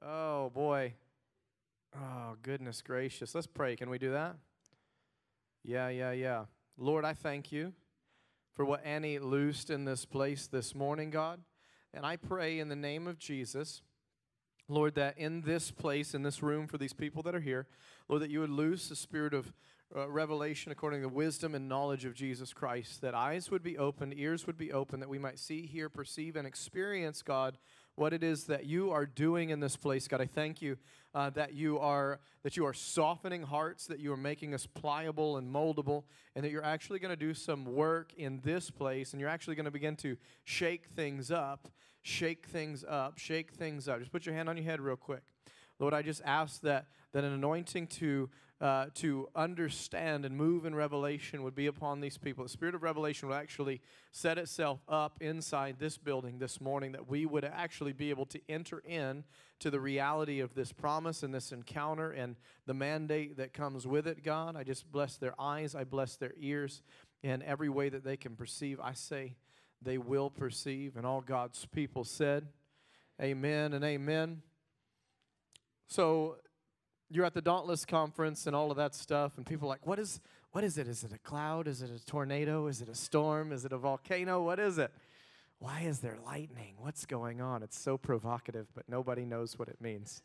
Oh, boy. Oh, goodness gracious. Let's pray. Can we do that? Yeah, yeah, yeah. Lord, I thank you for what Annie loosed in this place this morning, God. And I pray in the name of Jesus, Lord, that in this place, in this room, for these people that are here, Lord, that you would loose the spirit of uh, revelation according to the wisdom and knowledge of Jesus Christ, that eyes would be opened, ears would be open, that we might see, hear, perceive, and experience, God, what it is that you are doing in this place. God, I thank you uh, that you are that you are softening hearts, that you are making us pliable and moldable, and that you're actually going to do some work in this place, and you're actually going to begin to shake things up, shake things up, shake things up. Just put your hand on your head real quick. Lord, I just ask that that an anointing to uh, to understand and move in revelation would be upon these people. The spirit of revelation will actually set itself up inside this building this morning, that we would actually be able to enter in to the reality of this promise and this encounter and the mandate that comes with it, God. I just bless their eyes, I bless their ears in every way that they can perceive. I say they will perceive, and all God's people said, Amen and amen. So you're at the Dauntless conference and all of that stuff, and people are like, what is, what is it? Is it a cloud? Is it a tornado? Is it a storm? Is it a volcano? What is it? Why is there lightning? What's going on? It's so provocative, but nobody knows what it means.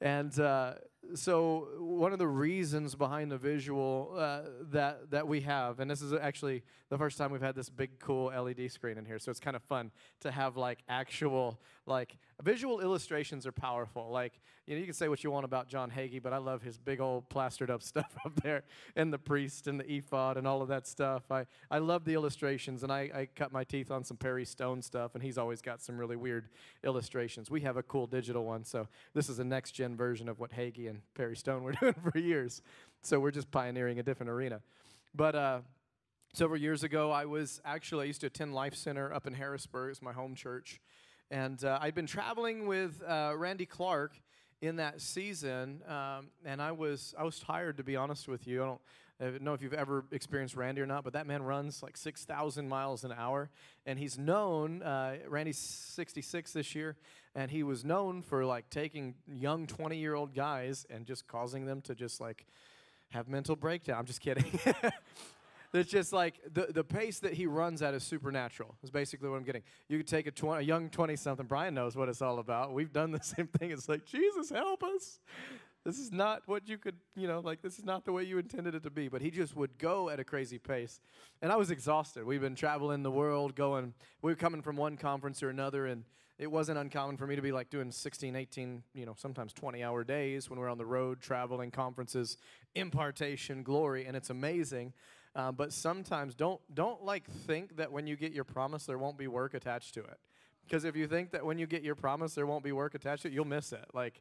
And uh, so, one of the reasons behind the visual uh, that that we have, and this is actually the first time we've had this big, cool LED screen in here, so it's kind of fun to have like actual like visual illustrations are powerful. Like you know, you can say what you want about John Hagee, but I love his big old plastered up stuff up there, and the priest and the ephod and all of that stuff. I I love the illustrations, and I, I cut my teeth on some Perry Stone stuff, and he's always got some really weird illustrations. We have a cool digital one, so this is a next gen version of what Hagee and Perry Stone were doing for years. So we're just pioneering a different arena. But uh, several years ago, I was actually I used to attend Life Center up in Harrisburg. It's my home church, and uh, I'd been traveling with uh, Randy Clark in that season, um, and I was I was tired to be honest with you. I don't know if you've ever experienced Randy or not, but that man runs like 6,000 miles an hour. And he's known, uh, Randy's 66 this year, and he was known for like taking young 20 year old guys and just causing them to just like have mental breakdown. I'm just kidding. It's just like the, the pace that he runs at is supernatural, is basically what I'm getting. You could take a, 20, a young 20 something, Brian knows what it's all about. We've done the same thing. It's like, Jesus, help us. This is not what you could, you know, like this is not the way you intended it to be. But he just would go at a crazy pace. And I was exhausted. We've been traveling the world, going, we were coming from one conference or another, and it wasn't uncommon for me to be like doing 16, 18, you know, sometimes 20 hour days when we're on the road, traveling, conferences, impartation, glory, and it's amazing. Um, but sometimes don't don't like think that when you get your promise there won't be work attached to it. Because if you think that when you get your promise there won't be work attached to it, you'll miss it. Like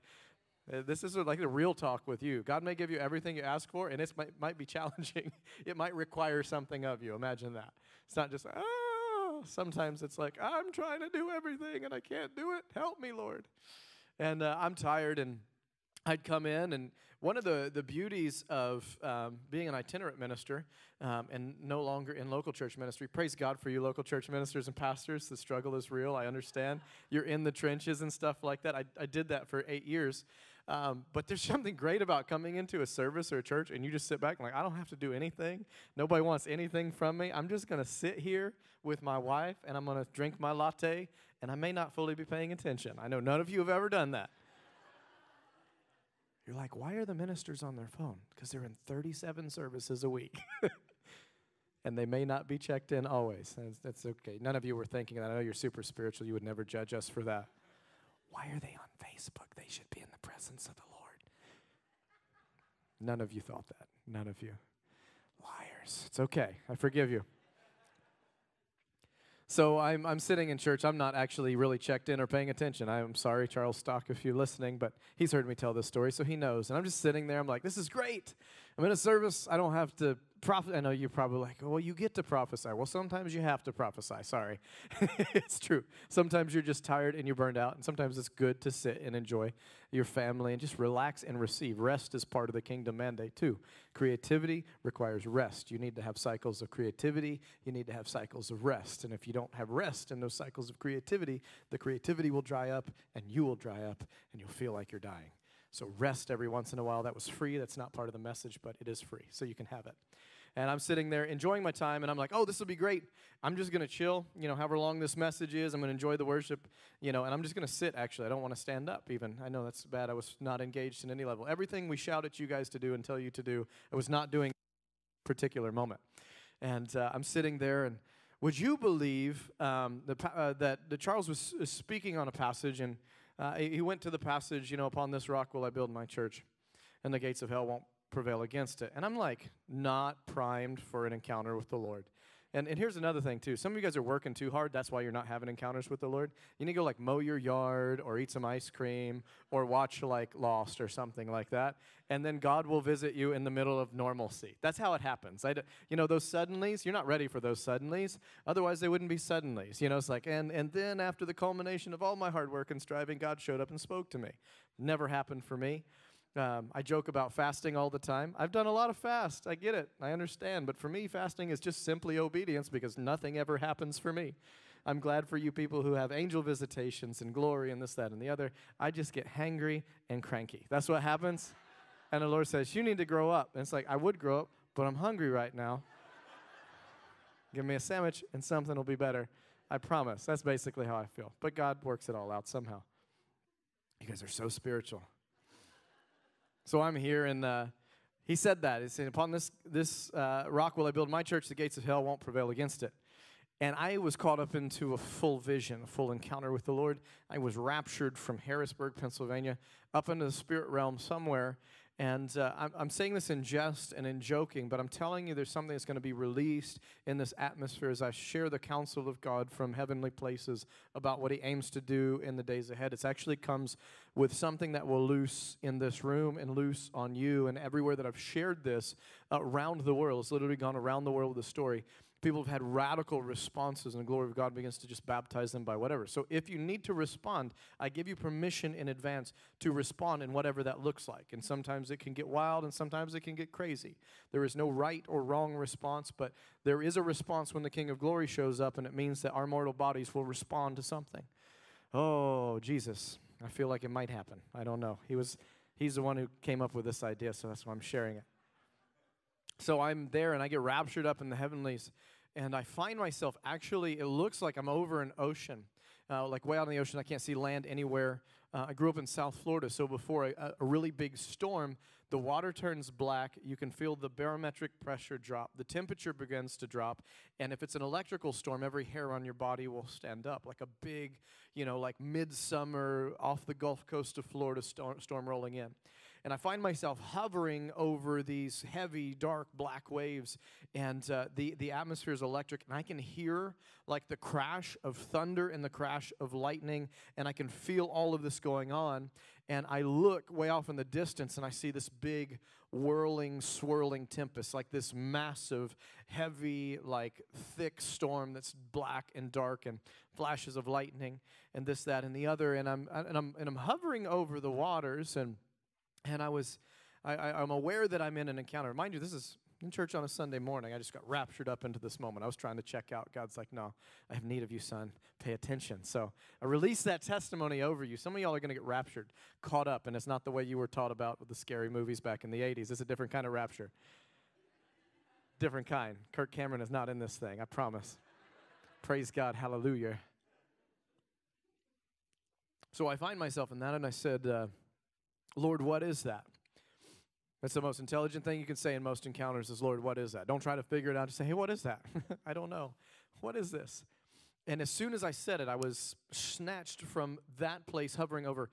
uh, this is like a real talk with you. God may give you everything you ask for, and it might, might be challenging. it might require something of you. Imagine that. It's not just, oh, sometimes it's like, I'm trying to do everything and I can't do it. Help me, Lord. And uh, I'm tired, and I'd come in, and one of the, the beauties of um, being an itinerant minister um, and no longer in local church ministry, praise God for you, local church ministers and pastors. The struggle is real. I understand. You're in the trenches and stuff like that. I, I did that for eight years. Um, but there's something great about coming into a service or a church and you just sit back and like, I don't have to do anything. Nobody wants anything from me. I'm just going to sit here with my wife and I'm going to drink my latte and I may not fully be paying attention. I know none of you have ever done that. You're like, why are the ministers on their phone? Because they're in 37 services a week. and they may not be checked in always. That's, that's, okay. None of you were thinking that. I know you're super spiritual. You would never judge us for that. Why are they on Facebook? They should be in the presence of the Lord. None of you thought that. None of you. Liars. It's okay. I forgive you. So I'm, I'm sitting in church. I'm not actually really checked in or paying attention. I'm sorry, Charles Stock, if you're listening, but he's heard me tell this story, so he knows. And I'm just sitting there. I'm like, this is great. I'm in a service. I don't have to prophet. I know you're probably like, well, you get to prophesy. Well, sometimes you have to prophesy. Sorry. it's true. Sometimes you're just tired and you're burned out, and sometimes it's good to sit and enjoy your family and just relax and receive. Rest is part of the kingdom mandate, too. Creativity requires rest. You need to have cycles of creativity, you need to have cycles of rest. And if you don't have rest in those cycles of creativity, the creativity will dry up and you will dry up and you'll feel like you're dying. So rest every once in a while. That was free. That's not part of the message, but it is free. So you can have it. And I'm sitting there enjoying my time, and I'm like, oh, this will be great. I'm just going to chill, you know, however long this message is. I'm going to enjoy the worship, you know, and I'm just going to sit, actually. I don't want to stand up even. I know that's bad. I was not engaged in any level. Everything we shout at you guys to do and tell you to do, I was not doing particular moment. And uh, I'm sitting there, and would you believe um, the, uh, that, that Charles was speaking on a passage, and uh, he went to the passage, you know, upon this rock will I build my church, and the gates of hell won't prevail against it. And I'm like, not primed for an encounter with the Lord. And, and here's another thing, too. Some of you guys are working too hard. That's why you're not having encounters with the Lord. You need to go, like, mow your yard or eat some ice cream or watch, like, Lost or something like that. And then God will visit you in the middle of normalcy. That's how it happens. I, you know, those suddenlies, you're not ready for those suddenlies. Otherwise, they wouldn't be suddenlies. You know, it's like, and, and then after the culmination of all my hard work and striving, God showed up and spoke to me. Never happened for me. Um, I joke about fasting all the time. I've done a lot of fast. I get it. I understand. But for me, fasting is just simply obedience because nothing ever happens for me. I'm glad for you people who have angel visitations and glory and this, that, and the other. I just get hangry and cranky. That's what happens. And the Lord says, You need to grow up. And it's like, I would grow up, but I'm hungry right now. Give me a sandwich and something will be better. I promise. That's basically how I feel. But God works it all out somehow. You guys are so spiritual. So I'm here, and uh, he said that. He said, Upon this, this uh, rock will I build my church, the gates of hell won't prevail against it. And I was caught up into a full vision, a full encounter with the Lord. I was raptured from Harrisburg, Pennsylvania, up into the spirit realm somewhere. And uh, I'm, I'm, saying this in jest and in joking, but I'm telling you there's something that's going to be released in this atmosphere as I share the counsel of God from heavenly places about what He aims to do in the days ahead. It actually comes with something that will loose in this room and loose on you and everywhere that I've shared this around the world. It's literally gone around the world with the story people have had radical responses, and the glory of God begins to just baptize them by whatever. So if you need to respond, I give you permission in advance to respond in whatever that looks like. And sometimes it can get wild, and sometimes it can get crazy. There is no right or wrong response, but there is a response when the King of Glory shows up, and it means that our mortal bodies will respond to something. Oh, Jesus. I feel like it might happen. I don't know. He was he's the one who came up with this idea, so that's why I'm sharing it. So I'm there and I get raptured up in the heavenlies, and I find myself actually, it looks like I'm over an ocean, uh, like way out in the ocean. I can't see land anywhere. Uh, I grew up in South Florida, so before a, a really big storm, the water turns black. You can feel the barometric pressure drop. The temperature begins to drop. And if it's an electrical storm, every hair on your body will stand up like a big, you know, like midsummer off the Gulf Coast of Florida storm, storm rolling in and I find myself hovering over these heavy, dark, black waves, and uh, the, the atmosphere is electric, and I can hear like the crash of thunder and the crash of lightning, and I can feel all of this going on. And I look way off in the distance, and I see this big, whirling, swirling tempest, like this massive, heavy, like thick storm that's black and dark, and flashes of lightning, and this, that, and the other. And I'm and I'm and I'm hovering over the waters, and and I was, I, I, I'm aware that I'm in an encounter. Mind you, this is in church on a Sunday morning. I just got raptured up into this moment. I was trying to check out. God's like, no, I have need of you, son. Pay attention. So I release that testimony over you. Some of y'all are going to get raptured, caught up, and it's not the way you were taught about with the scary movies back in the 80s. It's a different kind of rapture. Different kind. Kirk Cameron is not in this thing, I promise. Praise God. Hallelujah. So I find myself in that, and I said, uh, Lord, what is that? That's the most intelligent thing you can say in most encounters is, Lord, what is that? Don't try to figure it out. Just say, hey, what is that? I don't know. What is this? And as soon as I said it, I was snatched from that place, hovering over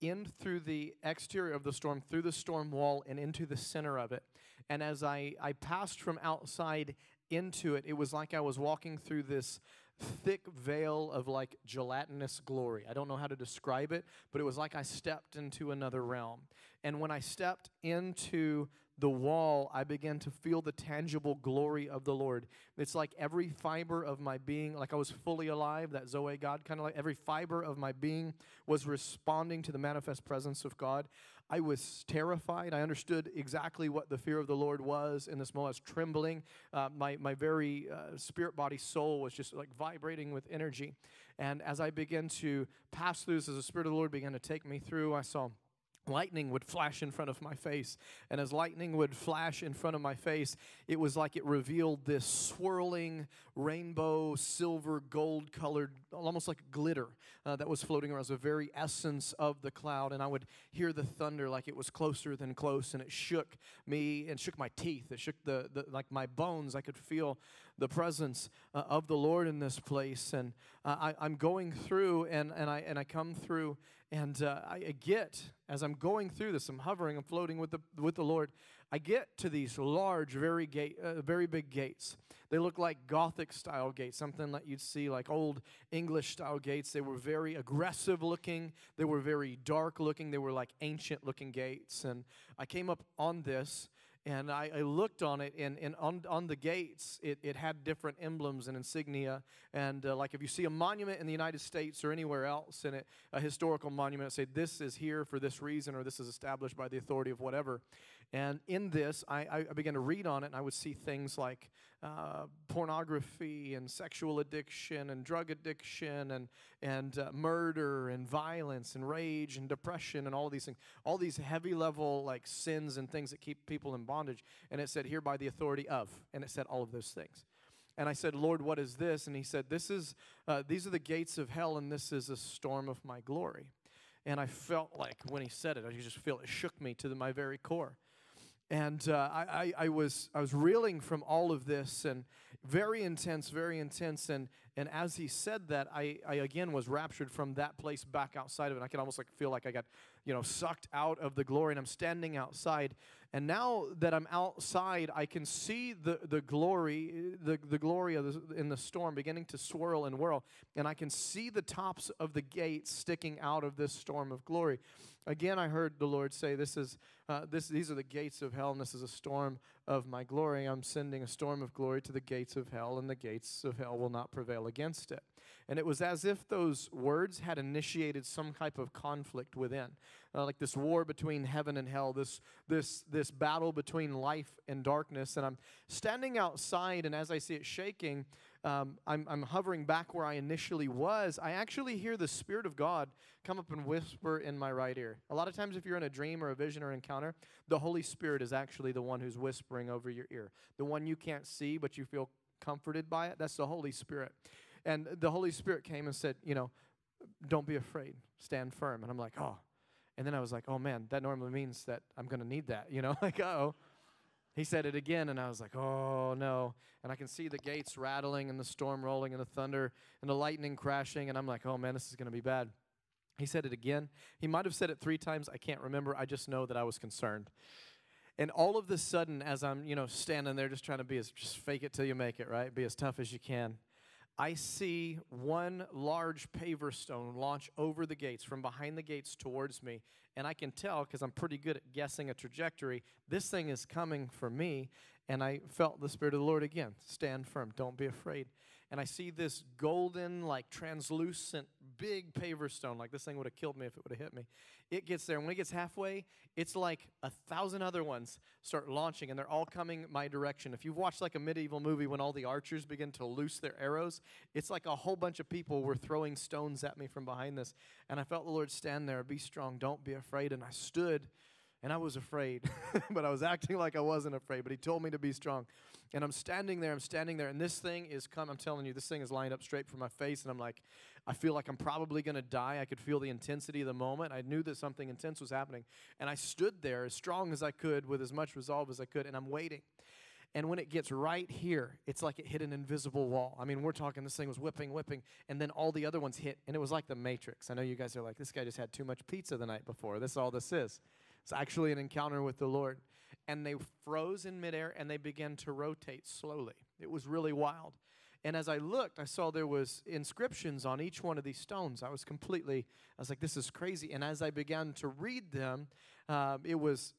in through the exterior of the storm, through the storm wall, and into the center of it. And as I, I passed from outside into it, it was like I was walking through this thick veil of like gelatinous glory. I don't know how to describe it, but it was like I stepped into another realm. And when I stepped into the wall, I began to feel the tangible glory of the Lord. It's like every fiber of my being, like I was fully alive, that Zoe God kind of like every fiber of my being was responding to the manifest presence of God. I was terrified. I understood exactly what the fear of the Lord was in this moment. I was trembling. Uh, my, my very uh, spirit, body, soul was just like vibrating with energy. And as I began to pass through this, as the Spirit of the Lord began to take me through, I saw lightning would flash in front of my face. And as lightning would flash in front of my face, it was like it revealed this swirling rainbow, silver, gold colored, almost like glitter uh, that was floating around. It was the very essence of the cloud. And I would hear the thunder like it was closer than close. And it shook me and shook my teeth. It shook the, the like my bones. I could feel the presence uh, of the Lord in this place. And uh, I, I'm going through and, and, I, and I come through and uh, I, get, as I'm going through this, I'm hovering, I'm floating with the, with the Lord. I get to these large, very, gate, uh, very big gates. They look like Gothic style gates, something that you'd see like old English style gates. They were very aggressive looking, they were very dark looking, they were like ancient looking gates. And I came up on this and I, I, looked on it, and, and on, on the gates, it, it had different emblems and insignia. And uh, like if you see a monument in the United States or anywhere else, and it, a historical monument, say this is here for this reason, or this is established by the authority of whatever. And in this, I, I began to read on it, and I would see things like uh, pornography and sexual addiction and drug addiction and, and uh, murder and violence and rage and depression and all these things. All these heavy level like sins and things that keep people in bondage. And it said, here by the authority of. And it said all of those things. And I said, Lord, what is this? And he said, This is, uh, these are the gates of hell, and this is a storm of my glory. And I felt like when he said it, I just feel it shook me to the, my very core and uh, I, I, I, was I was reeling from all of this and very intense, very intense. And and as he said that, I, I again was raptured from that place back outside of it. I could almost like feel like I got you know sucked out of the glory, and I'm standing outside. And now that I'm outside, I can see the the glory, the the glory of the, in the storm beginning to swirl and whirl, and I can see the tops of the gates sticking out of this storm of glory. Again, I heard the Lord say, "This is uh, this. These are the gates of hell, and this is a storm of my glory. I'm sending a storm of glory to the gates of hell, and the gates of hell will not prevail against it." And it was as if those words had initiated some type of conflict within, uh, like this war between heaven and hell, this this this battle between life and darkness. And I'm standing outside, and as I see it shaking, um, I'm, I'm hovering back where I initially was, I actually hear the Spirit of God come up and whisper in my right ear. A lot of times, if you're in a dream or a vision or encounter, the Holy Spirit is actually the one who's whispering over your ear. The one you can't see, but you feel comforted by it, that's the Holy Spirit. And the Holy Spirit came and said, You know, don't be afraid, stand firm. And I'm like, Oh. And then I was like, Oh man, that normally means that I'm going to need that, you know, like, oh. He said it again, and I was like, oh no. And I can see the gates rattling, and the storm rolling, and the thunder, and the lightning crashing, and I'm like, oh man, this is going to be bad. He said it again. He might have said it three times. I can't remember. I just know that I was concerned. And all of the sudden, as I'm, you know, standing there just trying to be as, just fake it till you make it, right? Be as tough as you can. I see one large paver stone launch over the gates from behind the gates towards me. And I can tell because I'm pretty good at guessing a trajectory. This thing is coming for me. And I felt the Spirit of the Lord again stand firm, don't be afraid and I see this golden, like translucent, big paver stone. Like this thing would have killed me if it would have hit me. It gets there, and when it gets halfway, it's like a thousand other ones start launching, and they're all coming my direction. If you've watched like a medieval movie when all the archers begin to loose their arrows, it's like a whole bunch of people were throwing stones at me from behind this. And I felt the Lord stand there, be strong, don't be afraid. And I stood and I was afraid, but I was acting like I wasn't afraid. But he told me to be strong. And I'm standing there, I'm standing there, and this thing is come. I'm telling you, this thing is lined up straight for my face, and I'm like, I feel like I'm probably gonna die. I could feel the intensity of the moment. I knew that something intense was happening. And I stood there as strong as I could with as much resolve as I could, and I'm waiting. And when it gets right here, it's like it hit an invisible wall. I mean, we're talking this thing was whipping, whipping, and then all the other ones hit, and it was like the Matrix. I know you guys are like, this guy just had too much pizza the night before. This is all this is. It's actually an encounter with the Lord. And they froze in midair and they began to rotate slowly. It was really wild. And as I looked, I saw there was inscriptions on each one of these stones. I was completely, I was like, this is crazy. And as I began to read them, um, it was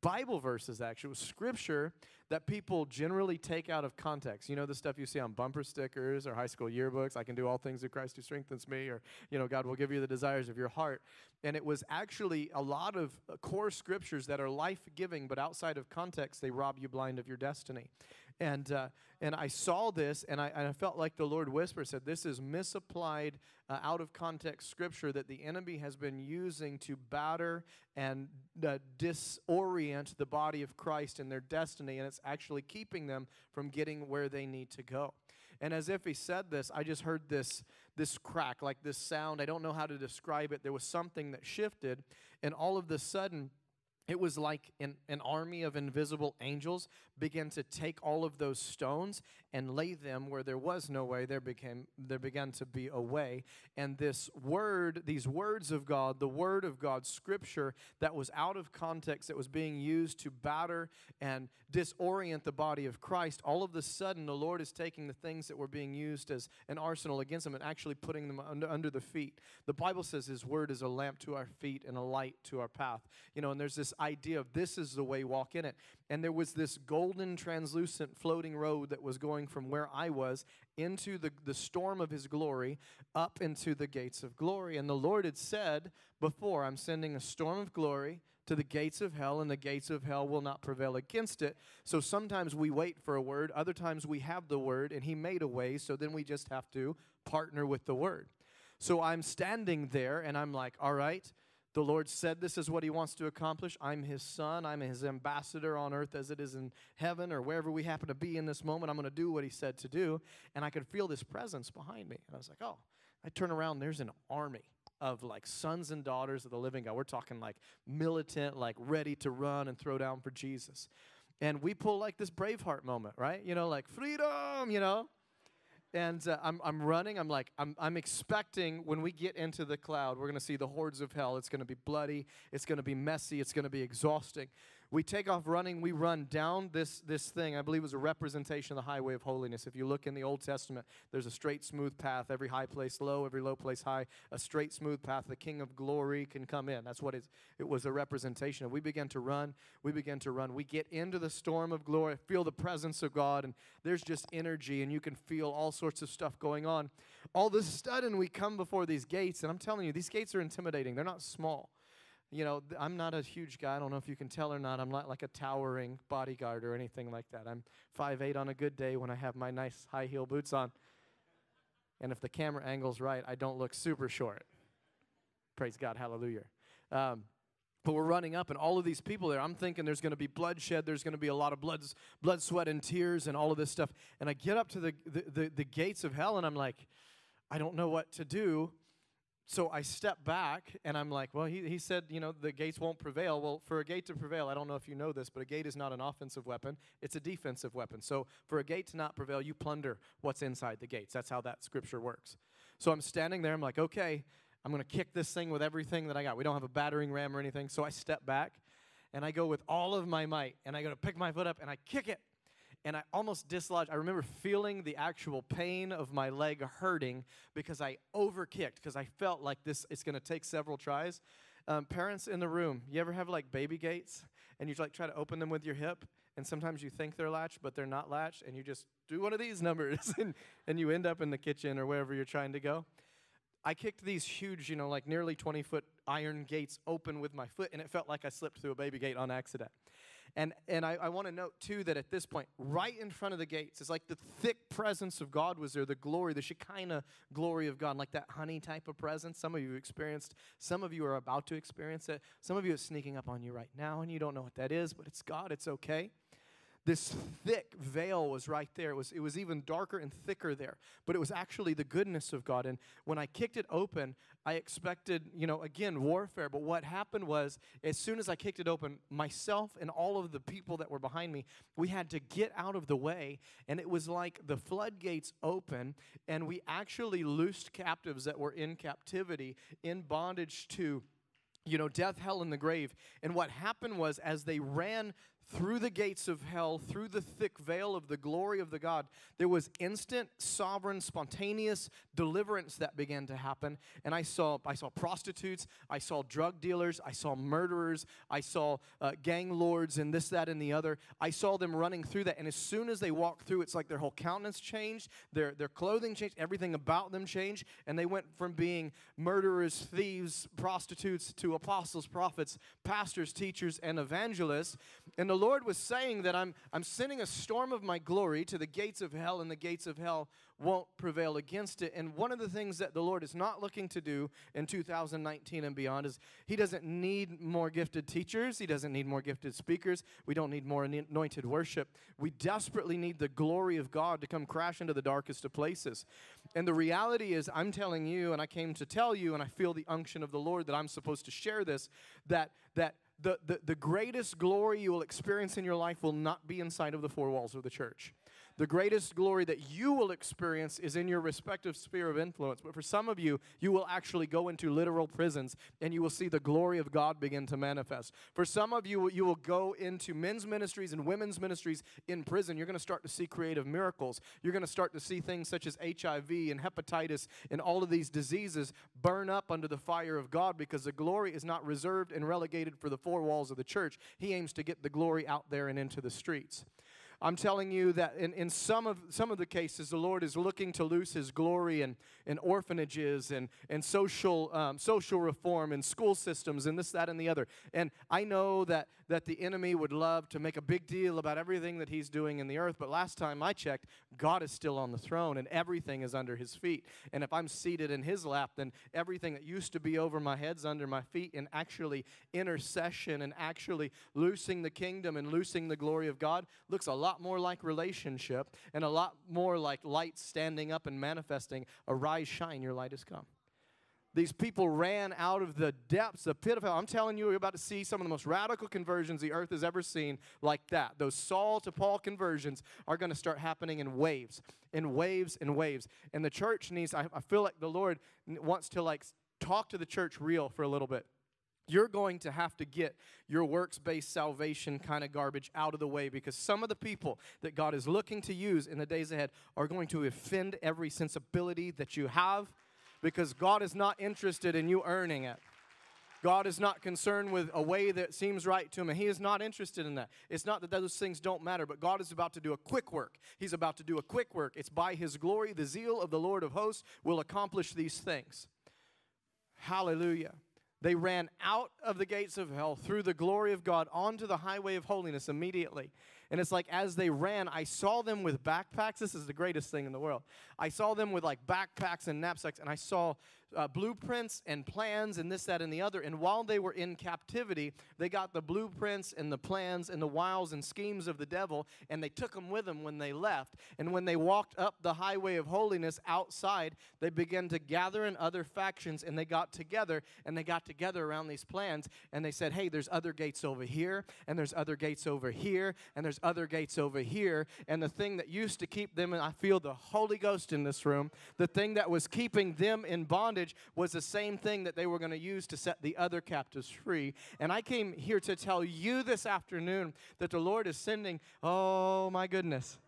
Bible verses, actually. Scripture that people generally take out of context. You know, the stuff you see on bumper stickers or high school yearbooks I can do all things through Christ who strengthens me, or, you know, God will give you the desires of your heart. And it was actually a lot of core scriptures that are life giving, but outside of context, they rob you blind of your destiny. And, uh, and I saw this, and I, and I felt like the Lord whispered, said, This is misapplied, uh, out of context scripture that the enemy has been using to batter and uh, disorient the body of Christ and their destiny, and it's actually keeping them from getting where they need to go. And as if he said this, I just heard this, this crack, like this sound. I don't know how to describe it. There was something that shifted, and all of the sudden, it was like an, an army of invisible angels began to take all of those stones and lay them where there was no way there became there began to be a way. And this word these words of god the word of god scripture that was out of context that was being used to batter and disorient the body of christ all of a sudden the lord is taking the things that were being used as an arsenal against them and actually putting them under, under the feet. The bible says his word is a lamp to our feet and a light to our path. You know and there's this idea of this is the way walk in it and there was this golden translucent floating road that was going from where I was into the, the storm of his glory up into the gates of glory. And the Lord had said before, I'm sending a storm of glory to the gates of hell, and the gates of hell will not prevail against it. So sometimes we wait for a word, other times we have the word, and he made a way, so then we just have to partner with the word. So I'm standing there, and I'm like, all right the Lord said this is what He wants to accomplish. I'm His son. I'm His ambassador on earth as it is in heaven or wherever we happen to be in this moment. I'm going to do what He said to do. And I could feel this presence behind me. And I was like, oh, I turn around, there's an army of like sons and daughters of the living God. We're talking like militant, like ready to run and throw down for Jesus. And we pull like this Braveheart moment, right? You know, like freedom, you know? And uh, I'm, I'm running. I'm like, I'm, I'm expecting when we get into the cloud, we're going to see the hordes of hell. It's going to be bloody. It's going to be messy. It's going to be exhausting. We take off running. We run down this, this thing. I believe was a representation of the highway of holiness. If you look in the Old Testament, there's a straight, smooth path. Every high place low, every low place high. A straight, smooth path. The King of glory can come in. That's what it was a representation of. We begin to run. We begin to run. We get into the storm of glory, feel the presence of God, and there's just energy, and you can feel all sorts of stuff going on. All of a sudden, we come before these gates, and I'm telling you, these gates are intimidating. They're not small you know, I'm not a huge guy. I don't know if you can tell or not. I'm not like a towering bodyguard or anything like that. I'm 5'8 on a good day when I have my nice high heel boots on. And if the camera angle's right, I don't look super short. Praise God, hallelujah. Um, but we're running up, and all of these people there, I'm thinking there's going to be bloodshed, there's going to be a lot of blood, blood, sweat, and tears, and all of this stuff. And I get up to the, the, the, the gates of hell, and I'm like, I don't know what to do so I step back and I'm like, well, he, he said, you know, the gates won't prevail. Well, for a gate to prevail, I don't know if you know this, but a gate is not an offensive weapon, it's a defensive weapon. So for a gate to not prevail, you plunder what's inside the gates. That's how that scripture works. So I'm standing there, I'm like, okay, I'm going to kick this thing with everything that I got. We don't have a battering ram or anything. So I step back and I go with all of my might and I go to pick my foot up and I kick it and I almost dislodged. I remember feeling the actual pain of my leg hurting because I overkicked because I felt like this. It's going to take several tries. Um, parents in the room, you ever have like baby gates and you like try to open them with your hip, and sometimes you think they're latched, but they're not latched, and you just do one of these numbers, and, and you end up in the kitchen or wherever you're trying to go. I kicked these huge, you know, like nearly 20 foot iron gates open with my foot, and it felt like I slipped through a baby gate on accident. And, and I, I want to note, too, that at this point, right in front of the gates, it's like the thick presence of God was there, the glory, the Shekinah glory of God, like that honey type of presence. Some of you experienced, some of you are about to experience it. Some of you are sneaking up on you right now, and you don't know what that is, but it's God, it's okay. This thick veil was right there. It was, it was even darker and thicker there, but it was actually the goodness of God. And when I kicked it open, I expected, you know, again, warfare. But what happened was, as soon as I kicked it open, myself and all of the people that were behind me, we had to get out of the way. And it was like the floodgates open, and we actually loosed captives that were in captivity, in bondage to you know, death, hell, and the grave. And what happened was, as they ran through the gates of hell, through the thick veil of the glory of the God, there was instant, sovereign, spontaneous deliverance that began to happen. And I saw, I saw prostitutes, I saw drug dealers, I saw murderers, I saw uh, gang lords, and this, that, and the other. I saw them running through that. And as soon as they walked through, it's like their whole countenance changed, their, their clothing changed, everything about them changed. And they went from being murderers, thieves, prostitutes to apostles, prophets, pastors, teachers, and evangelists. And the Lord was saying that I'm, I'm sending a storm of my glory to the gates of hell, and the gates of hell won't prevail against it. And one of the things that the Lord is not looking to do in 2019 and beyond is He doesn't need more gifted teachers, He doesn't need more gifted speakers, we don't need more anointed worship. We desperately need the glory of God to come crash into the darkest of places. And the reality is, I'm telling you, and I came to tell you, and I feel the unction of the Lord that I'm supposed to share this, that that the, the, the greatest glory you will experience in your life will not be inside of the four walls of the church the greatest glory that you will experience is in your respective sphere of influence. But for some of you, you will actually go into literal prisons and you will see the glory of God begin to manifest. For some of you, you will go into men's ministries and women's ministries in prison. You're going to start to see creative miracles. You're going to start to see things such as HIV and hepatitis and all of these diseases burn up under the fire of God because the glory is not reserved and relegated for the four walls of the church. He aims to get the glory out there and into the streets. I'm telling you that in, in some, of, some of the cases, the Lord is looking to loose His glory in, in orphanages and, and social, um, social reform and school systems and this, that, and the other. And I know that, that the enemy would love to make a big deal about everything that He's doing in the earth, but last time I checked, God is still on the throne and everything is under His feet. And if I'm seated in His lap, then everything that used to be over my head's under my feet, and actually intercession and actually loosing the kingdom and loosing the glory of God looks a lot more like relationship and a lot more like light standing up and manifesting. Shine, your light has come. These people ran out of the depths, the pit of hell. I'm telling you, you're about to see some of the most radical conversions the earth has ever seen, like that. Those Saul to Paul conversions are going to start happening in waves, in waves, in waves. And the church needs, I, I feel like the Lord wants to like talk to the church real for a little bit you're going to have to get your works based salvation kind of garbage out of the way because some of the people that God is looking to use in the days ahead are going to offend every sensibility that you have because God is not interested in you earning it. God is not concerned with a way that seems right to him, and He is not interested in that. It's not that those things don't matter, but God is about to do a quick work. He's about to do a quick work. It's by His glory, the zeal of the Lord of hosts will accomplish these things. Hallelujah. They ran out of the gates of hell through the glory of God onto the highway of holiness immediately. And it's like as they ran, I saw them with backpacks. This is the greatest thing in the world. I saw them with like backpacks and knapsacks, and I saw uh, blueprints and plans and this, that, and the other. And while they were in captivity, they got the blueprints and the plans and the wiles and schemes of the devil, and they took them with them when they left. And when they walked up the highway of holiness outside, they began to gather in other factions, and they got together, and they got together around these plans, and they said, hey, there's other gates over here, and there's other gates over here, and there's other gates over here. And the thing that used to keep them, and I feel the Holy Ghost in this room, the thing that was keeping them in bondage was the same thing that they were going to use to set the other captives free. And I came here to tell you this afternoon that the Lord is sending, oh my goodness,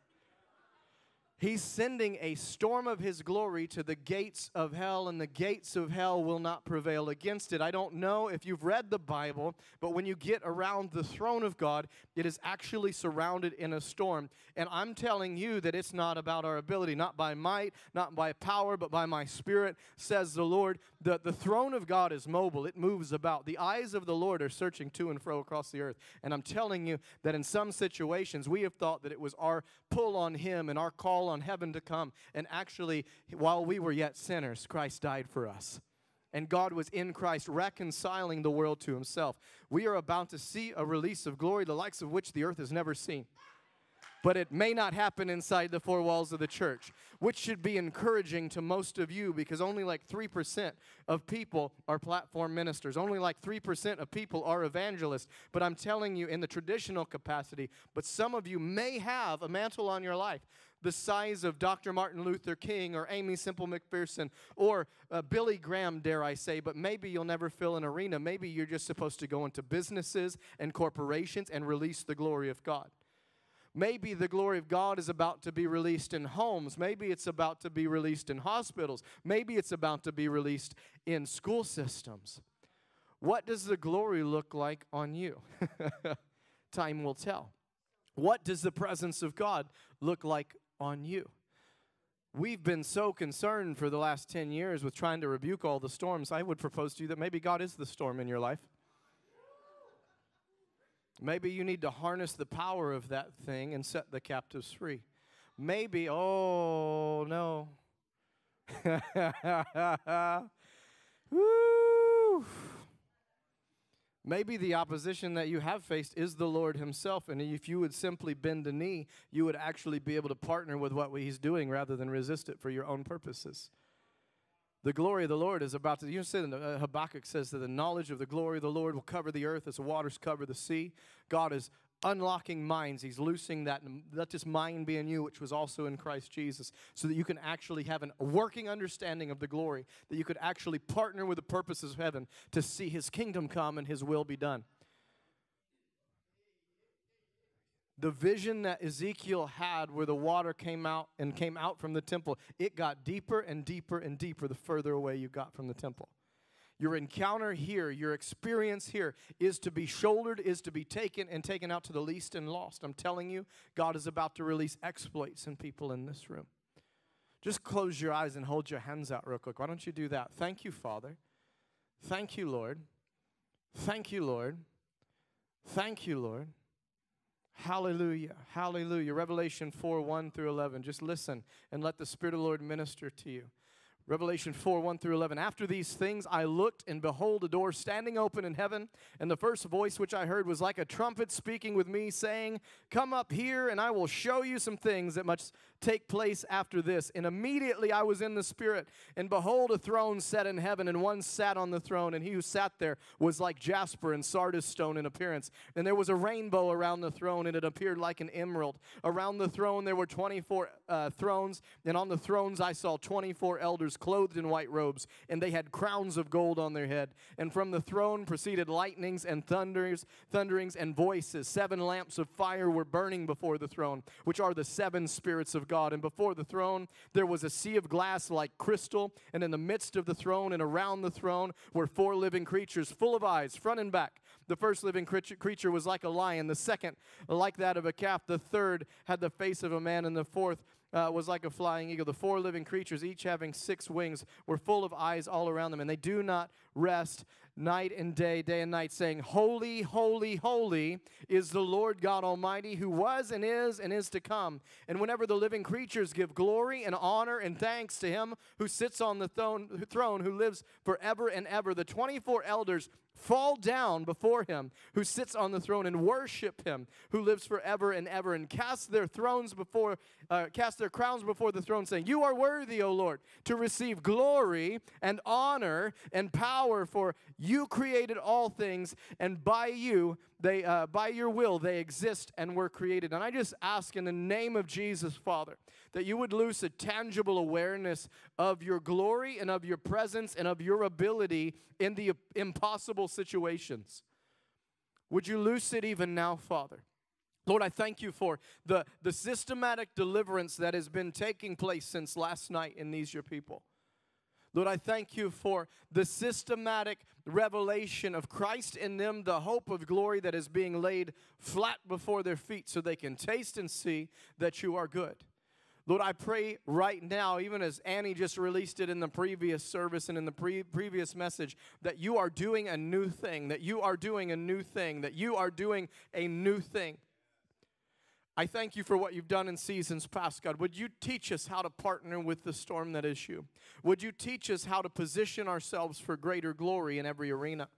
He's sending a storm of his glory to the gates of hell, and the gates of hell will not prevail against it. I don't know if you've read the Bible, but when you get around the throne of God, it is actually surrounded in a storm. And I'm telling you that it's not about our ability, not by might, not by power, but by my spirit, says the Lord. The, the throne of God is mobile, it moves about. The eyes of the Lord are searching to and fro across the earth. And I'm telling you that in some situations, we have thought that it was our pull on Him and our call call on heaven to come. And actually, while we were yet sinners, Christ died for us. And God was in Christ reconciling the world to himself. We are about to see a release of glory, the likes of which the earth has never seen but it may not happen inside the four walls of the church, which should be encouraging to most of you because only like 3% of people are platform ministers. Only like 3% of people are evangelists. But I'm telling you, in the traditional capacity, but some of you may have a mantle on your life the size of Dr. Martin Luther King or Aimee Semple McPherson or uh, Billy Graham, dare I say, but maybe you'll never fill an arena. Maybe you're just supposed to go into businesses and corporations and release the glory of God. Maybe the glory of God is about to be released in homes. Maybe it's about to be released in hospitals. Maybe it's about to be released in school systems. What does the glory look like on you? Time will tell. What does the presence of God look like on you? We've been so concerned for the last 10 years with trying to rebuke all the storms. I would propose to you that maybe God is the storm in your life. Maybe you need to harness the power of that thing and set the captives free. Maybe, oh no. Woo. Maybe the opposition that you have faced is the Lord Himself, and if you would simply bend a knee, you would actually be able to partner with what He's doing rather than resist it for your own purposes. The glory of the Lord is about to, you know, uh, Habakkuk says that the knowledge of the glory of the Lord will cover the earth as the waters cover the sea. God is unlocking minds. He's loosing that. Let this mind be in you, which was also in Christ Jesus, so that you can actually have a working understanding of the glory, that you could actually partner with the purposes of heaven to see His kingdom come and His will be done. the vision that Ezekiel had where the water came out and came out from the temple, it got deeper and deeper and deeper the further away you got from the temple. Your encounter here, your experience here is to be shouldered, is to be taken and taken out to the least and lost. I'm telling you, God is about to release exploits in people in this room. Just close your eyes and hold your hands out real quick. Why don't you do that? Thank you, Father. Thank you, Lord. Thank you, Lord. Thank you, Lord. Hallelujah. Hallelujah. Revelation 4 1 through 11. Just listen and let the Spirit of the Lord minister to you. Revelation 4 1 through 11. After these things, I looked, and behold, a door standing open in heaven. And the first voice which I heard was like a trumpet speaking with me, saying, Come up here, and I will show you some things that must take place after this. And immediately I was in the Spirit, and behold, a throne set in heaven, and one sat on the throne. And he who sat there was like jasper and sardius stone in appearance. And there was a rainbow around the throne, and it appeared like an emerald. Around the throne there were 24 uh, thrones, and on the thrones I saw 24 elders clothed in white robes, and they had crowns of gold on their head. And from the throne proceeded lightnings and thunders, thunderings and voices. Seven lamps of fire were burning before the throne, which are the seven spirits of God. And before the throne there was a sea of glass like crystal, and in the midst of the throne and around the throne were four living creatures full of eyes, front and back. The first living creature was like a lion, the second like that of a calf, the third had the face of a man, and the fourth uh, was like a flying eagle. The four living creatures, each having six wings, were full of eyes all around them, and they do not rest night and day, day and night, saying, Holy, holy, holy is the Lord God Almighty, who was and is and is to come. And whenever the living creatures give glory and honor and thanks to him who sits on the throne, who lives forever and ever, the 24 elders fall down before him who sits on the throne and worship him who lives forever and ever and cast their thrones before uh, cast their crowns before the throne saying you are worthy o lord to receive glory and honor and power for you created all things and by you they uh, by your will they exist and were created and i just ask in the name of jesus father that you would loose a tangible awareness of your glory and of your presence and of your ability in the impossible situations. Would you loose it even now, Father? Lord, I thank you for the, the systematic deliverance that has been taking place since last night in these your people. Lord, I thank you for the systematic revelation of Christ in them, the hope of glory that is being laid flat before their feet so they can taste and see that you are good. Lord, I pray right now, even as Annie just released it in the previous service and in the pre- previous message, that you are doing a new thing, that you are doing a new thing, that you are doing a new thing. I thank you for what you've done in seasons past, God. Would you teach us how to partner with the storm that is you? Would you teach us how to position ourselves for greater glory in every arena?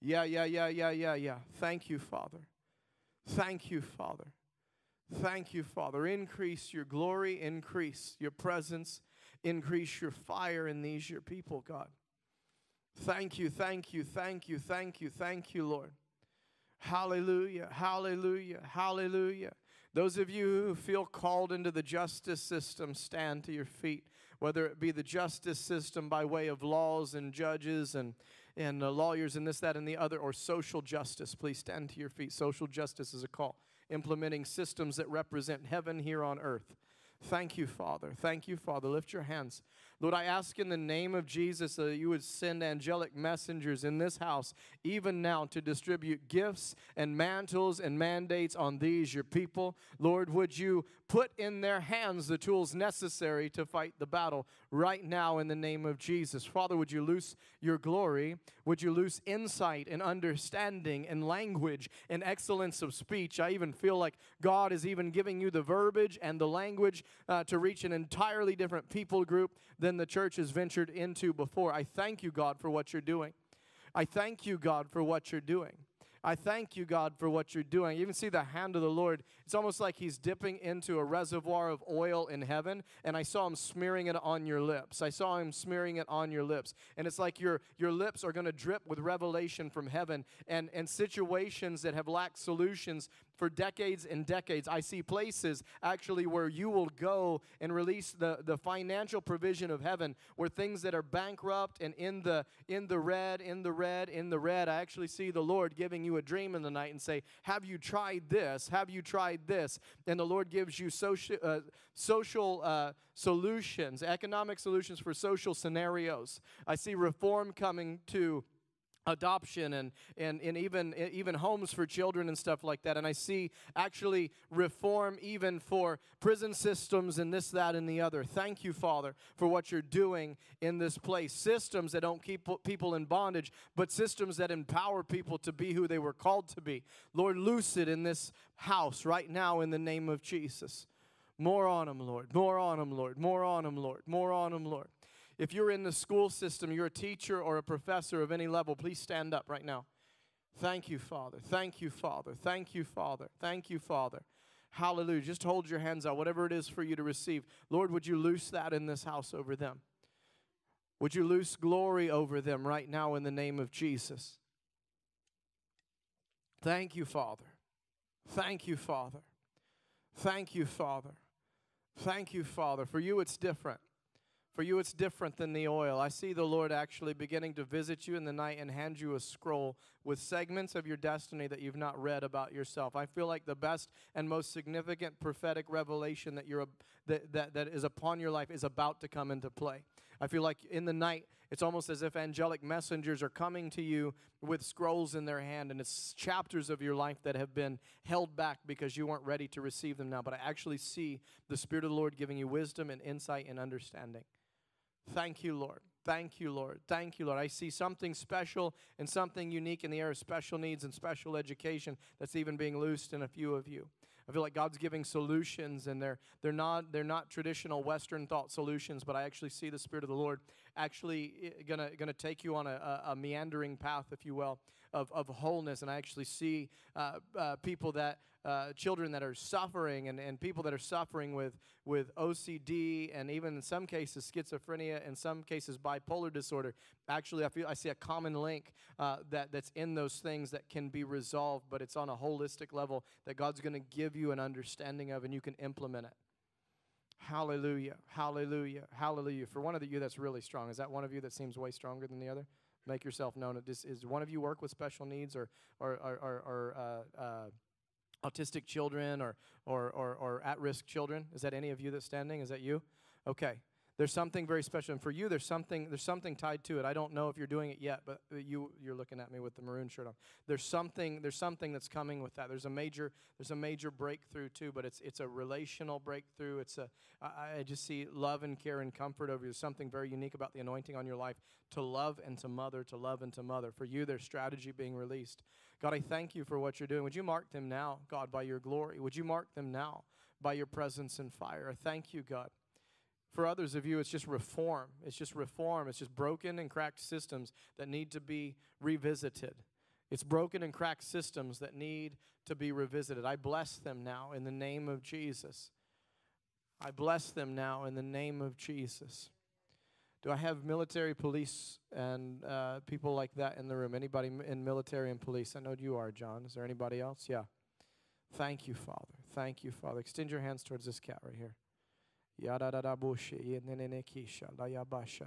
Yeah, yeah, yeah, yeah, yeah, yeah. Thank you, Father. Thank you, Father. Thank you, Father. Increase your glory, increase your presence, increase your fire in these, your people, God. Thank you, thank you, thank you, thank you, thank you, Lord. Hallelujah, hallelujah, hallelujah. Those of you who feel called into the justice system, stand to your feet, whether it be the justice system by way of laws and judges and, and uh, lawyers and this, that, and the other, or social justice. Please stand to your feet. Social justice is a call, implementing systems that represent heaven here on earth. Thank you, Father. Thank you, Father. Lift your hands. Lord, I ask in the name of Jesus that you would send angelic messengers in this house, even now, to distribute gifts and mantles and mandates on these, your people. Lord, would you put in their hands the tools necessary to fight the battle right now in the name of Jesus? Father, would you loose your glory? Would you loose insight and understanding and language and excellence of speech? I even feel like God is even giving you the verbiage and the language uh, to reach an entirely different people group than the church has ventured into before. I thank you, God, for what you're doing. I thank you, God, for what you're doing. I thank you, God, for what you're doing. You even see the hand of the Lord. It's almost like He's dipping into a reservoir of oil in heaven, and I saw Him smearing it on your lips. I saw Him smearing it on your lips. And it's like your, your lips are going to drip with revelation from heaven, and, and situations that have lacked solutions for decades and decades. I see places actually where you will go and release the, the financial provision of heaven, where things that are bankrupt and in the in the red, in the red, in the red. I actually see the Lord giving you a dream in the night and say, "Have you tried this? Have you tried this?" And the Lord gives you social uh, social uh, solutions, economic solutions for social scenarios. I see reform coming to adoption and, and, and even, even homes for children and stuff like that. And I see actually reform even for prison systems and this, that, and the other. Thank you, Father, for what you're doing in this place. Systems that don't keep people in bondage, but systems that empower people to be who they were called to be. Lord, loose it in this house right now in the name of Jesus. More on them, Lord. More on them, Lord. More on them, Lord. More on them, Lord. If you're in the school system, you're a teacher or a professor of any level, please stand up right now. Thank you, Father. Thank you, Father. Thank you, Father. Thank you, Father. Hallelujah. Just hold your hands out, whatever it is for you to receive. Lord, would you loose that in this house over them? Would you loose glory over them right now in the name of Jesus? Thank you, Father. Thank you, Father. Thank you, Father. Thank you, Father. For you, it's different. For you, it's different than the oil. I see the Lord actually beginning to visit you in the night and hand you a scroll with segments of your destiny that you've not read about yourself. I feel like the best and most significant prophetic revelation that, you're, that, that, that is upon your life is about to come into play. I feel like in the night, it's almost as if angelic messengers are coming to you with scrolls in their hand, and it's chapters of your life that have been held back because you weren't ready to receive them now. But I actually see the Spirit of the Lord giving you wisdom and insight and understanding. Thank you, Lord. Thank you, Lord. Thank you, Lord. I see something special and something unique in the area of special needs and special education that's even being loosed in a few of you. I feel like God's giving solutions and they're they're not they're not traditional western thought solutions, but I actually see the spirit of the Lord actually eh, gonna gonna take you on a, a, meandering path, if you will, of, of wholeness. And I actually see uh, uh, people that, uh, children that are suffering and, and people that are suffering with, with OCD and even in some cases schizophrenia, in some cases bipolar disorder. Actually, I feel I see a common link uh, that, that's in those things that can be resolved, but it's on a holistic level that God's going to give you an understanding of and you can implement it. Hallelujah. Hallelujah. Hallelujah. For one of you that's really strong, is that one of you that seems way stronger than the other? Make yourself known. Is one of you work with special needs or, or, or, or, or uh, uh, autistic children or, or, or, or at risk children? Is that any of you that's standing? Is that you? Okay. There's something very special, and for you, there's something there's something tied to it. I don't know if you're doing it yet, but you you're looking at me with the maroon shirt on. There's something there's something that's coming with that. There's a major there's a major breakthrough too, but it's it's a relational breakthrough. It's a I, I just see love and care and comfort over you. There's something very unique about the anointing on your life to love and to mother, to love and to mother. For you, there's strategy being released. God, I thank you for what you're doing. Would you mark them now, God, by your glory? Would you mark them now by your presence and fire? I thank you, God. For others of you, it's just reform. It's just reform. It's just broken and cracked systems that need to be revisited. It's broken and cracked systems that need to be revisited. I bless them now in the name of Jesus. I bless them now in the name of Jesus. Do I have military, police, and uh, people like that in the room? Anybody in military and police? I know you are, John. Is there anybody else? Yeah. Thank you, Father. Thank you, Father. Extend your hands towards this cat right here.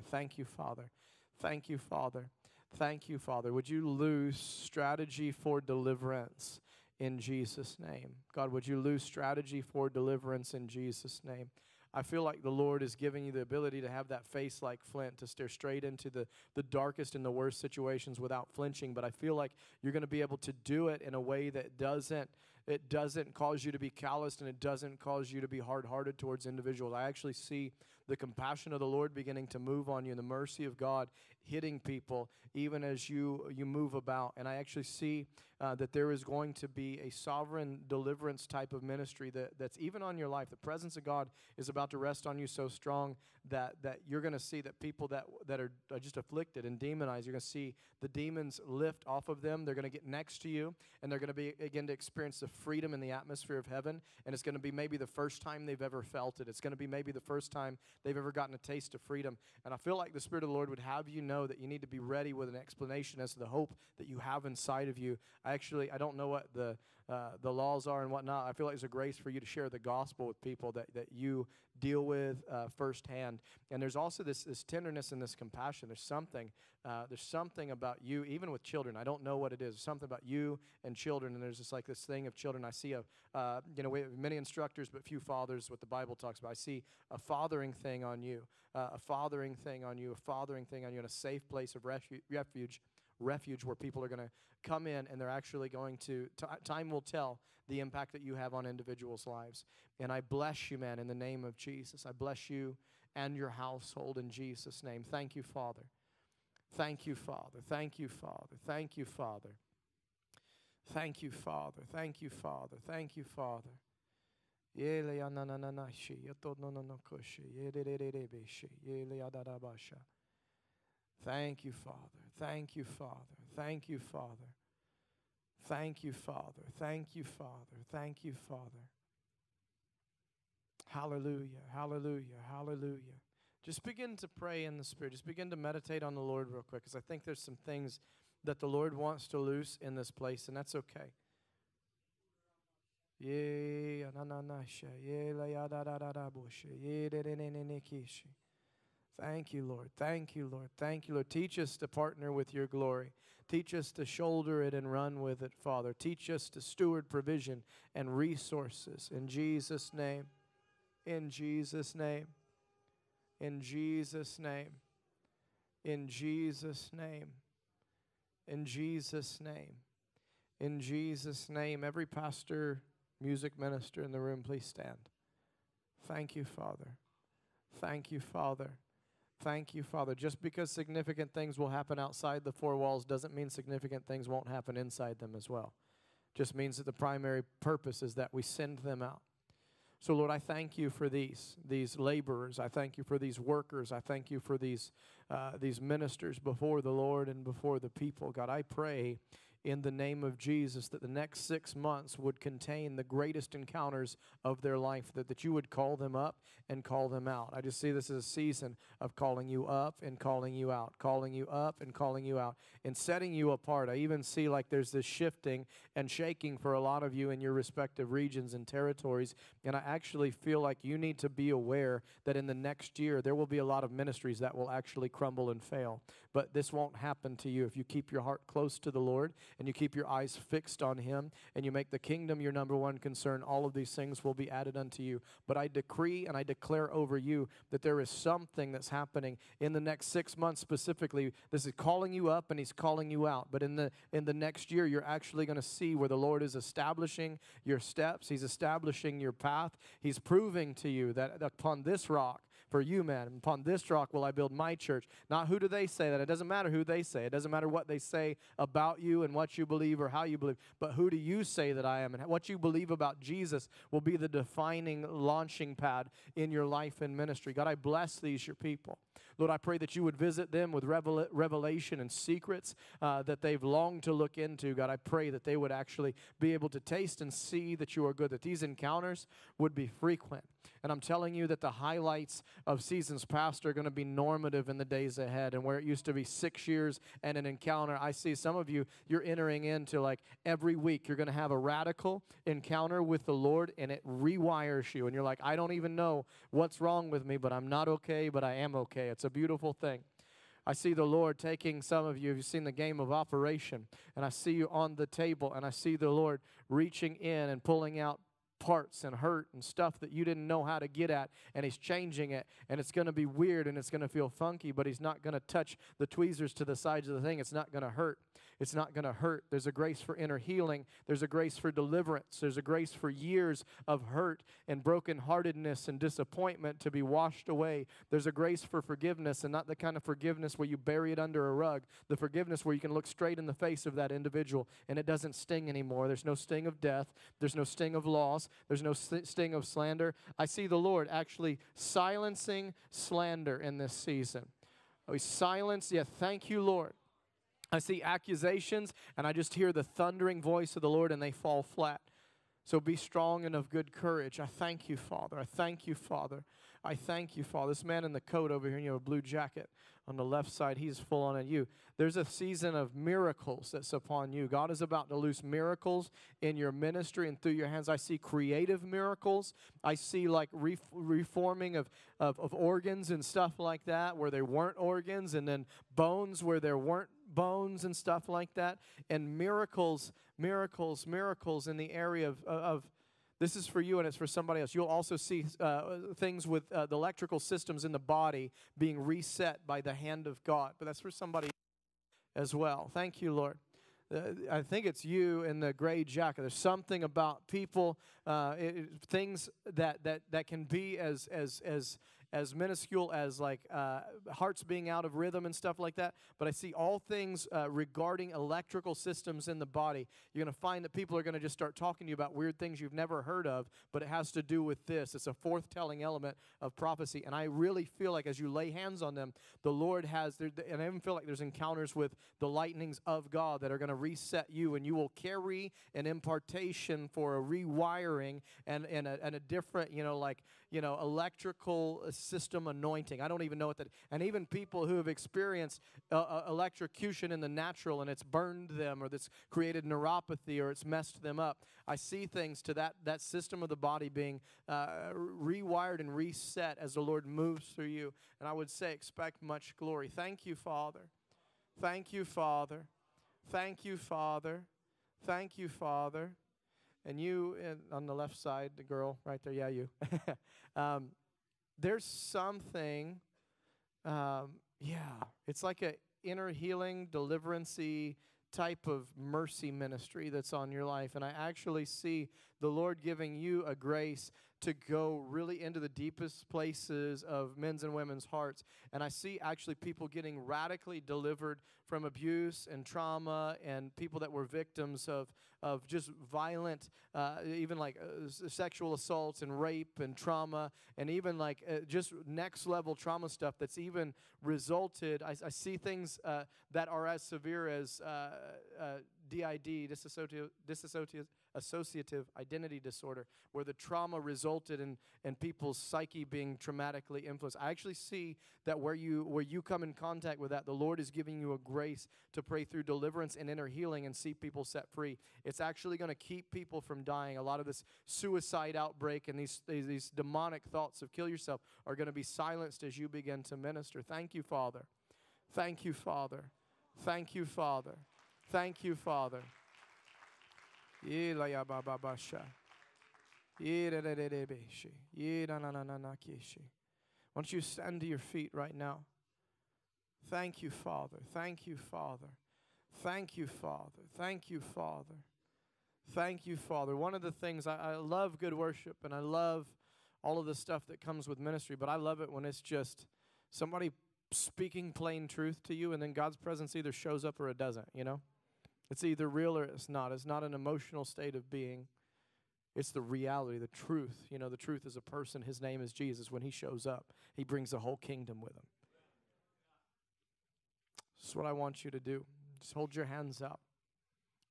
Thank you, Father. Thank you, Father. Thank you, Father. Would you lose strategy for deliverance in Jesus' name? God, would you lose strategy for deliverance in Jesus' name? I feel like the Lord is giving you the ability to have that face like flint, to stare straight into the, the darkest and the worst situations without flinching. But I feel like you're going to be able to do it in a way that doesn't it doesn't cause you to be calloused and it doesn't cause you to be hard hearted towards individuals. I actually see the compassion of the Lord beginning to move on you and the mercy of God hitting people even as you you move about. And I actually see uh, that there is going to be a sovereign deliverance type of ministry that, that's even on your life. The presence of God is about to rest on you so strong that, that you're going to see that people that, that are just afflicted and demonized, you're going to see the demons lift off of them. They're going to get next to you, and they're going to be again to experience the freedom in the atmosphere of heaven. And it's going to be maybe the first time they've ever felt it. It's going to be maybe the first time they've ever gotten a taste of freedom. And I feel like the Spirit of the Lord would have you know that you need to be ready with an explanation as to the hope that you have inside of you. I actually I don't know what the uh, the laws are and whatnot. I feel like it's a grace for you to share the gospel with people that, that you deal with uh, firsthand. And there's also this, this tenderness and this compassion. There's something, uh, there's something about you, even with children. I don't know what it is. Something about you and children. And there's just like this thing of children. I see a, uh, you know, we have many instructors, but few fathers. What the Bible talks about. I see a fathering thing on you, uh, a fathering thing on you, a fathering thing on you in a safe place of refu- refuge refuge where people are going to come in and they're actually going to, t- time will tell the impact that you have on individuals' lives. And I bless you, man, in the name of Jesus. I bless you and your household in Jesus' name. Thank you, Father. Thank you, Father. Thank you, Father. Thank you, Father. Thank you, Father. Thank you, Father. Thank you, Father. Thank you, Father. Thank you, Father. Thank you, Father. Thank you, Father. Thank you, Father. Thank you, Father. Hallelujah. Hallelujah. Hallelujah. Just begin to pray in the Spirit. Just begin to meditate on the Lord real quick because I think there's some things that the Lord wants to loose in this place, and that's okay. Yeah, Thank you, Lord. Thank you, Lord. Thank you, Lord. Teach us to partner with your glory. Teach us to shoulder it and run with it, Father. Teach us to steward provision and resources. In Jesus' name. In Jesus' name. In Jesus' name. In Jesus' name. In Jesus' name. In Jesus' name. Every pastor, music minister in the room, please stand. Thank you, Father. Thank you, Father. Thank you, Father. Just because significant things will happen outside the four walls doesn't mean significant things won't happen inside them as well. Just means that the primary purpose is that we send them out. So, Lord, I thank you for these these laborers. I thank you for these workers. I thank you for these uh, these ministers before the Lord and before the people. God, I pray in the name of Jesus that the next six months would contain the greatest encounters of their life, that, that you would call them up and call them out. I just see this as a season of calling you up and calling you out, calling you up and calling you out, and setting you apart. I even see like there's this shifting and shaking for a lot of you in your respective regions and territories. And I actually feel like you need to be aware that in the next year there will be a lot of ministries that will actually crumble and fail. But this won't happen to you if you keep your heart close to the Lord and you keep your eyes fixed on Him and you make the kingdom your number one concern. All of these things will be added unto you. But I decree and I declare over you that there is something that's happening in the next six months specifically. This is calling you up and He's calling you out. But in the in the next year, you're actually going to see where the Lord is establishing your steps. He's establishing your path. He's proving to you that upon this rock for you, man. Upon this rock will I build my church. Not who do they say that. It doesn't matter who they say. It doesn't matter what they say about you and what you believe or how you believe. But who do you say that I am? And what you believe about Jesus will be the defining launching pad in your life and ministry. God, I bless these, your people. Lord, I pray that you would visit them with revel- revelation and secrets uh, that they've longed to look into. God, I pray that they would actually be able to taste and see that you are good, that these encounters would be frequent And I'm telling you that the highlights of seasons past are going to be normative in the days ahead. And where it used to be six years and an encounter, I see some of you, you're entering into like every week, you're going to have a radical encounter with the Lord and it rewires you. And you're like, I don't even know what's wrong with me, but I'm not okay, but I am okay. It's a beautiful thing. I see the Lord taking some of you, Have you've seen the game of operation, and I see you on the table, and I see the Lord reaching in and pulling out parts and hurt and stuff that you didn't know how to get at, and He's changing it, and it's going to be weird and it's going to feel funky, but He's not going to touch the tweezers to the sides of the thing. It's not going to hurt. It's not going to hurt. There's a grace for inner healing. There's a grace for deliverance. There's a grace for years of hurt and brokenheartedness and disappointment to be washed away. There's a grace for forgiveness and not the kind of forgiveness where you bury it under a rug. The forgiveness where you can look straight in the face of that individual and it doesn't sting anymore. There's no sting of death. There's no sting of loss. There's no sting of slander. I see the Lord actually silencing slander in this season. Oh, he silenced. Yeah, thank you, Lord. I see accusations and I just hear the thundering voice of the Lord and they fall flat. So be strong and of good courage. I thank you, Father. I thank you, Father. I thank you, Father. This man in the coat over here, and you have a blue jacket on the left side, he's full on at you. There's a season of miracles that's upon you. God is about to loose miracles in your ministry and through your hands. I see creative miracles. I see like re- reforming of, of, of organs and stuff like that where there weren't organs, and then bones where there weren't bones and stuff like that, and miracles, miracles, miracles in the area of, of this is for you and it's for somebody else. You'll also see uh, things with uh, the electrical systems in the body being reset by the hand of God, but that's for somebody as well. Thank you, Lord. Uh, I think it's you in the gray jacket. There's something about people, uh, it, things that, that, that can be as, as, as as minuscule as like uh, hearts being out of rhythm and stuff like that. But I see all things uh, regarding electrical systems in the body. You're going to find that people are going to just start talking to you about weird things you've never heard of, but it has to do with this. It's a forth telling element of prophecy. And I really feel like as you lay hands on them, the Lord has, and I even feel like there's encounters with the lightnings of God that are going to reset you, and you will carry an impartation for a rewiring and, and, a, and a different, you know, like, you know, electrical system anointing. I don't even know what that. And even people who have experienced uh, uh, electrocution in the natural and it's burned them, or that's created neuropathy, or it's messed them up. I see things to that that system of the body being uh, rewired and reset as the Lord moves through you. And I would say, expect much glory. Thank you, Father. Thank you, Father. Thank you, Father. Thank you, Father. And you in, on the left side, the girl right there, yeah, you. um, there's something, um, yeah, it's like a inner healing, deliverancy type of mercy ministry that's on your life. And I actually see the Lord giving you a grace to go really into the deepest places of men's and women's hearts. And I see actually people getting radically delivered from abuse and trauma and people that were victims of, of just violent, uh, even like uh, sexual assaults and rape and trauma, and even like uh, just next level trauma stuff that's even resulted. I, I see things uh, that are as severe as uh, uh, DID, disassociative, associative identity disorder, where the trauma resulted in, in people's psyche being traumatically influenced. I actually see that where you where you come in contact with that, the Lord is giving you a grace to pray through deliverance and inner healing and see people set free. It's actually going to keep people from dying. A lot of this suicide outbreak and these, these, these demonic thoughts of kill yourself are going to be silenced as you begin to minister. Thank you, Father. Thank you, Father. Thank you, Father. Thank you, Father. Why don't you stand to your feet right now? Thank you, Father. Thank you, Father. Thank you, Father. Thank you, Father. Thank you, Father. One of the things I, I love good worship and I love all of the stuff that comes with ministry, but I love it when it's just somebody speaking plain truth to you and then God's presence either shows up or it doesn't, you know? It's either real or it's not. It's not an emotional state of being. It's the reality, the truth. You know, the truth is a person. His name is Jesus. When he shows up, he brings the whole kingdom with him. This is what I want you to do. Just hold your hands up.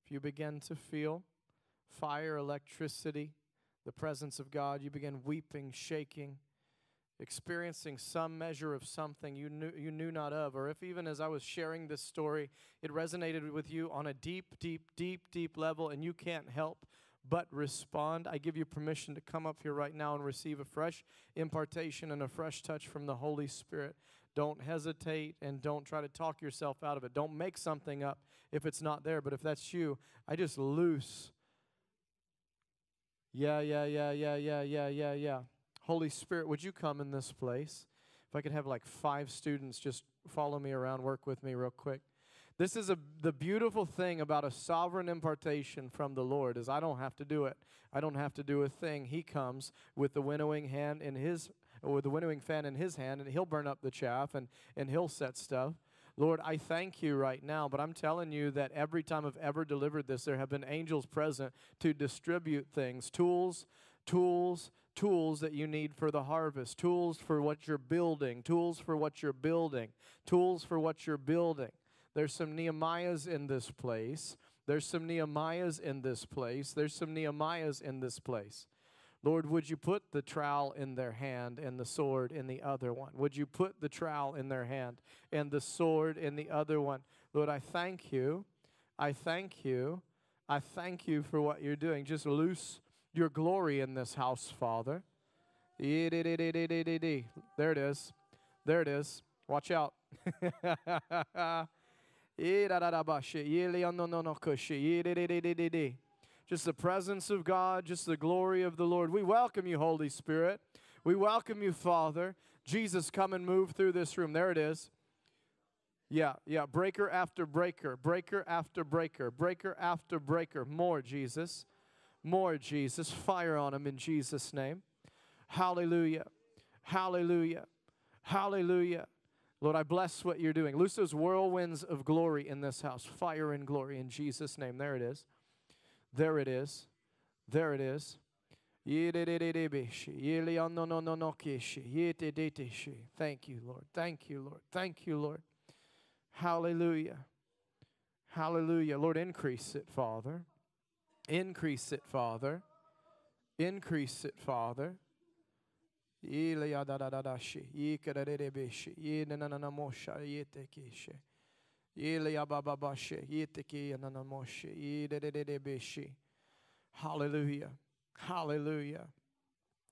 If you begin to feel fire, electricity, the presence of God. You begin weeping, shaking, experiencing some measure of something you knew, you knew not of. Or if even as I was sharing this story, it resonated with you on a deep, deep, deep, deep level and you can't help but respond. I give you permission to come up here right now and receive a fresh impartation and a fresh touch from the Holy Spirit. Don't hesitate and don't try to talk yourself out of it. Don't make something up if it's not there. But if that's you, I just loose. Yeah, yeah, yeah, yeah, yeah, yeah, yeah, yeah. Holy Spirit, would you come in this place? If I could have like five students just follow me around, work with me real quick. This is a, the beautiful thing about a sovereign impartation from the Lord is I don't have to do it. I don't have to do a thing. He comes with the winnowing hand in his with the winnowing fan in his hand and he'll burn up the chaff and, and he'll set stuff. Lord, I thank you right now, but I'm telling you that every time I've ever delivered this, there have been angels present to distribute things, tools, tools, tools that you need for the harvest, tools for what you're building, tools for what you're building, tools for what you're building. There's some Nehemiahs in this place. There's some Nehemiahs in this place. There's some Nehemiahs in this place. Lord, would you put the trowel in their hand and the sword in the other one? Would you put the trowel in their hand and the sword in the other one? Lord, I thank you. I thank you. I thank you for what you're doing. Just loose your glory in this house, Father. There it is. There it is. Watch out. Just the presence of God, just the glory of the Lord. We welcome you, Holy Spirit. We welcome you, Father. Jesus, come and move through this room. There it is. Yeah, yeah. Breaker after breaker, breaker after breaker, breaker after breaker. More, Jesus. More, Jesus. Fire on him in Jesus' name. Hallelujah. Hallelujah. Hallelujah. Lord, I bless what you're doing. Loose those whirlwinds of glory in this house. Fire and glory in Jesus' name. There it is. There it is. There it is. Thank you, Lord. Thank you, Lord. Thank you, Lord. Hallelujah. Hallelujah. Lord, increase it, Father. Increase it, Father. Increase it, Father. Hallelujah. Hallelujah.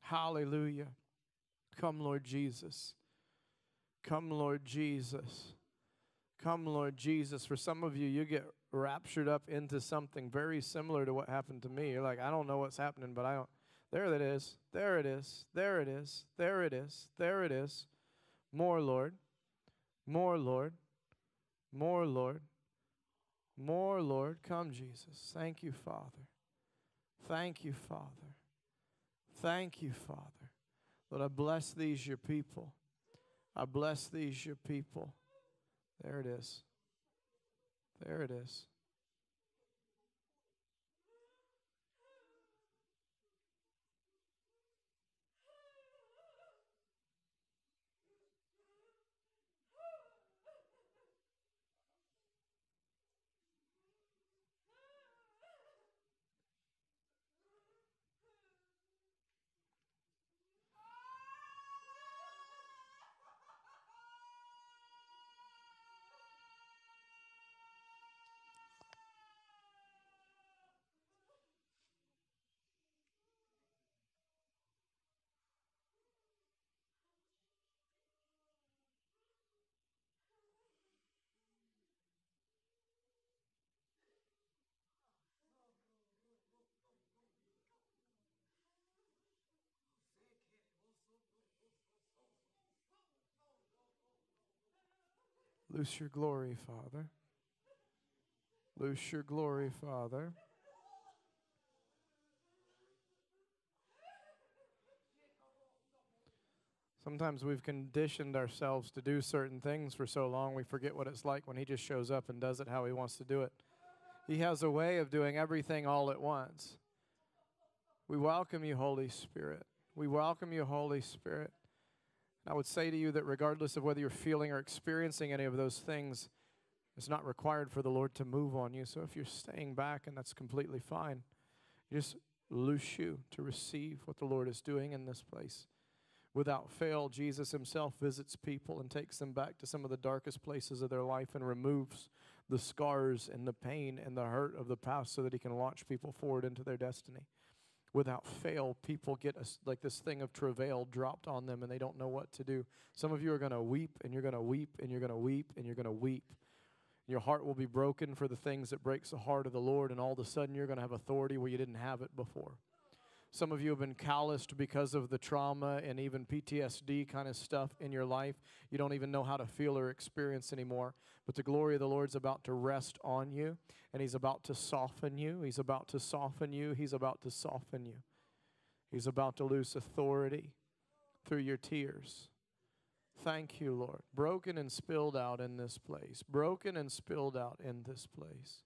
Hallelujah. Come, Lord Jesus. Come, Lord Jesus. Come, Lord Jesus. For some of you, you get raptured up into something very similar to what happened to me. You're like, I don't know what's happening, but I don't there it is. There it is. There it is. There it is. There it is. More, Lord. More, Lord. More, Lord. More, Lord. Come, Jesus. Thank you, Father. Thank you, Father. Thank you, Father. Lord, I bless these, your people. I bless these, your people. There it is. There it is. Loose your glory, Father. Loose your glory, Father. Sometimes we've conditioned ourselves to do certain things for so long we forget what it's like when He just shows up and does it how He wants to do it. He has a way of doing everything all at once. We welcome you, Holy Spirit. We welcome you, Holy Spirit. I would say to you that regardless of whether you're feeling or experiencing any of those things, it's not required for the Lord to move on you. So if you're staying back and that's completely fine, just loose you to receive what the Lord is doing in this place. Without fail, Jesus himself visits people and takes them back to some of the darkest places of their life and removes the scars and the pain and the hurt of the past so that he can launch people forward into their destiny. Without fail, people get a, like this thing of travail dropped on them and they don't know what to do. Some of you are going to weep and you're going to weep and you're going to weep and you're going to weep. Your heart will be broken for the things that breaks the heart of the Lord, and all of a sudden you're going to have authority where you didn't have it before. Some of you have been calloused because of the trauma and even PTSD kind of stuff in your life. You don't even know how to feel or experience anymore. But the glory of the Lord's about to rest on you, and He's about to soften you. He's about to soften you. He's about to soften you. He's about to lose authority through your tears. Thank you, Lord. Broken and spilled out in this place. Broken and spilled out in this place.